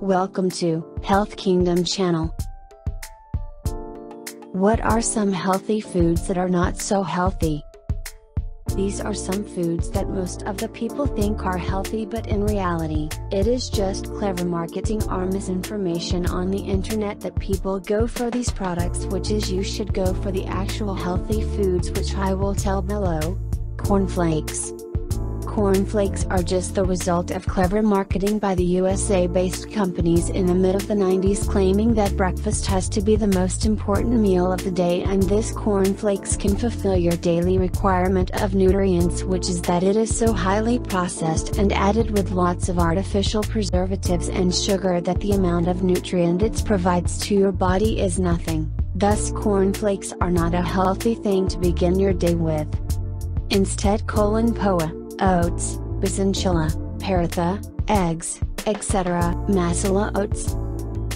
Welcome to Health Kingdom channel. What are some healthy foods that are not so healthy? These are some foods that most of the people think are healthy but in reality, it is just clever marketing or misinformation on the internet that people go for these products which is you should go for the actual healthy foods which I will tell below. Cornflakes cornflakes are just the result of clever marketing by the USA based companies in the mid of the 90s claiming that breakfast has to be the most important meal of the day and this cornflakes can fulfill your daily requirement of nutrients which is that it is so highly processed and added with lots of artificial preservatives and sugar that the amount of nutrient it provides to your body is nothing. Thus cornflakes are not a healthy thing to begin your day with. Instead colon poha oats, besan chilla, paratha, eggs, etc. Masala oats.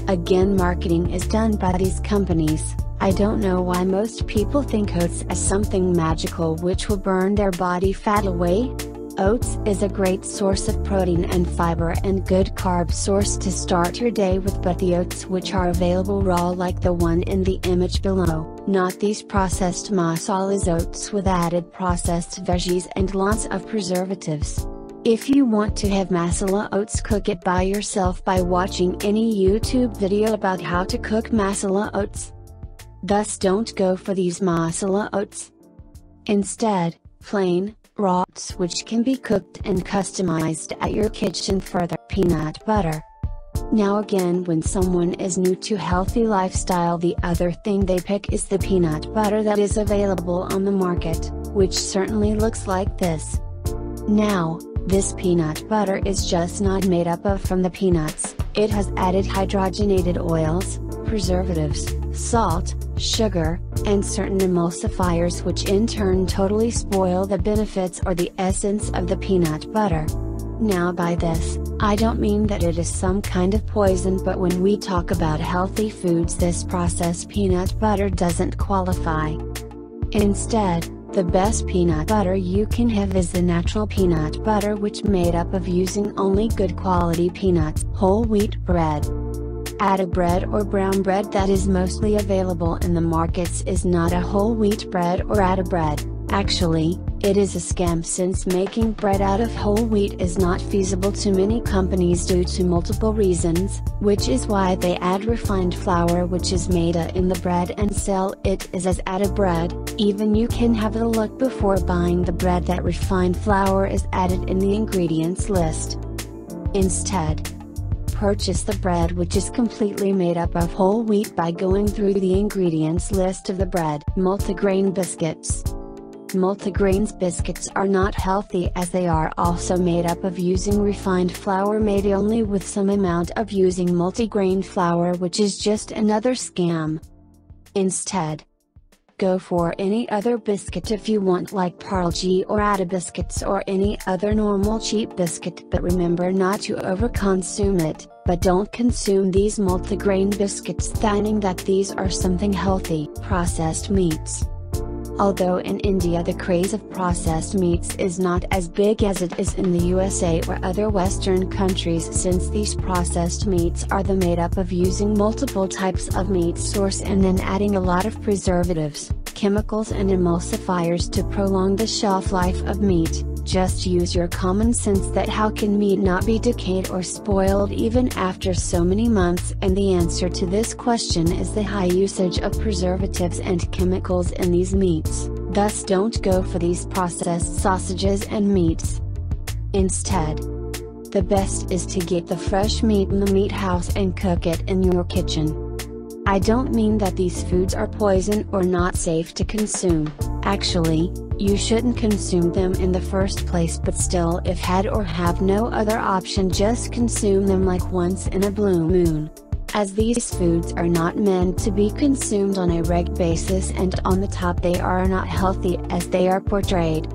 Again marketing is done by these companies, I don't know why most people think oats as something magical which will burn their body fat away, Oats is a great source of protein and fiber and good carb source to start your day with but the oats which are available raw like the one in the image below, not these processed masalas oats with added processed veggies and lots of preservatives. If you want to have masala oats cook it by yourself by watching any YouTube video about how to cook masala oats. Thus don't go for these masala oats. Instead, plain, raw oats which can be cooked and customized at your kitchen further peanut butter. Now again when someone is new to healthy lifestyle the other thing they pick is the peanut butter that is available on the market, which certainly looks like this. Now, this peanut butter is just not made up of from the peanuts, it has added hydrogenated oils, preservatives, salt, sugar, and certain emulsifiers which in turn totally spoil the benefits or the essence of the peanut butter. Now by this, I don't mean that it is some kind of poison but when we talk about healthy foods this processed peanut butter doesn't qualify. Instead, the best peanut butter you can have is the natural peanut butter which made up of using only good quality peanuts, whole wheat bread, Atta bread or brown bread that is mostly available in the markets is not a whole wheat bread or atta bread, actually, it is a scam since making bread out of whole wheat is not feasible to many companies due to multiple reasons, which is why they add refined flour which is made in the bread and sell it as atta bread, even you can have a look before buying the bread that refined flour is added in the ingredients list. Instead, purchase the bread which is completely made up of whole wheat by going through the ingredients list of the bread. Multigrain biscuits. Multigrains biscuits are not healthy as they are also made up of using refined flour made only with some amount of using multigrain flour which is just another scam. Instead, Go for any other biscuit if you want like Parle-G or Atta biscuits or any other normal cheap biscuit but remember not to overconsume it, but don't consume these multigrain biscuits thinking that these are something healthy. Processed meats. Although in India the craze of processed meats is not as big as it is in the USA or other western countries since these processed meats are the made up of using multiple types of meat source and then adding a lot of preservatives, chemicals and emulsifiers to prolong the shelf life of meat, just use your common sense that how can meat not be decayed or spoiled even after so many months and the answer to this question is the high usage of preservatives and chemicals in these meats, thus don't go for these processed sausages and meats. Instead, the best is to get the fresh meat in the meat house and cook it in your kitchen. I don't mean that these foods are poison or not safe to consume, actually, you shouldn't consume them in the first place but still if had or have no other option just consume them like once in a blue moon. As these foods are not meant to be consumed on a reg basis and on the top they are not healthy as they are portrayed.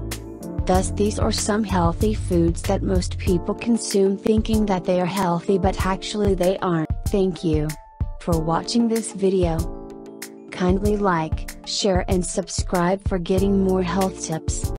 Thus these are some healthy foods that most people consume thinking that they are healthy but actually they aren't. Thank you for watching this video. Kindly like, share and subscribe for getting more health tips.